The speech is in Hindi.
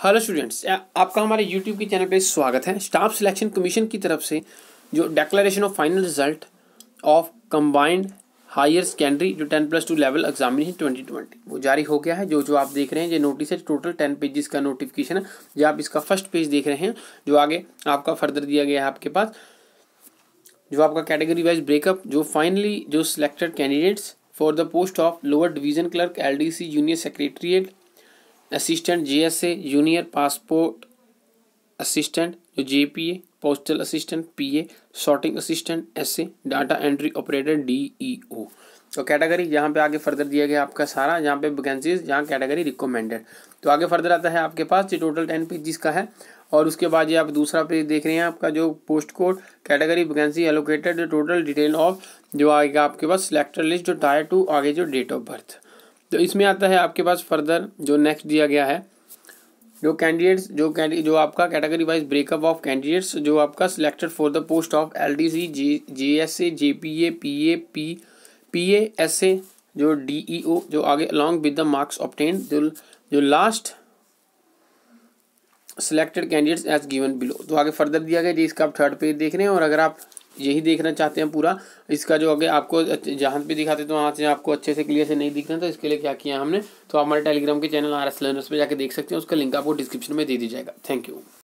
हेलो स्टूडेंट्स आपका हमारे यूट्यूब के चैनल पे स्वागत है। स्टाफ सिलेक्शन कमीशन की तरफ़ से जो declaration of final result of combined higher secondary जो ten plus two level examination twenty twenty वो जारी हो गया है। जो जो आप देख रहे हैं, ये नोटिस है टोटल टेन पेजेस का नोटिफिकेशन है। जो आप इसका फ़र्स्ट पेज देख रहे हैं, जो आगे आपका फर्दर दिया गया है आपके पास, जो आपका कैटेगरी वाइज ब्रेकअप जो फाइनली जो selected candidates for the post of lower division clerk L D C junior secretariat assistant GSA junior passport assistant, जो JPA, postal assistant, PA, sorting assistant, SA, data entry operator, DEO. तो कैटेगरी यहाँ पे आगे फर्दर दिया गया आपका सारा, जहाँ पे वैकेंसीज, जहाँ कैटेगरी रिकमेंडेड। तो आगे फर्दर आता है आपके पास, ये टोटल टेन पेज का है। और उसके बाद ये आप दूसरा पेज देख रहे हैं आपका जो post code, category, vacancy, allocated, total detail of जो आएगा आपके पास, सिलेक्टर लिस्ट, जो टायर टू, आगे जो डेट ऑफ़ बर्थ। तो इसमें आता है आपके पास फर्दर जो नेक्स्ट दिया गया है, जो कैंडिडेट्स जो कैंडिडेट जो आपका category wise breakup of candidates जो आपका selected for the post of L D C J J S A J P A P A P P A S A जो डी ई ओ जो आगे along with the marks obtained जो जो last selected candidates as given below तो आगे फर्दर दिया गया जिसका आप थर्ड पेज देख रहे हैं और अगर आप यही देखना चाहते हैं पूरा। इसका जो अगर आपको जहाँ पे दिखाते तो वहाँ से आपको अच्छे से क्लियर से नहीं दिख रहा तो इसके लिए क्या किया हमने तो हमारे टेलीग्राम के चैनल आर एस लर्नर्स पर जाकर देख सकते हैं। उसका लिंक आपको डिस्क्रिप्शन में दे दी जाएगा। Thank you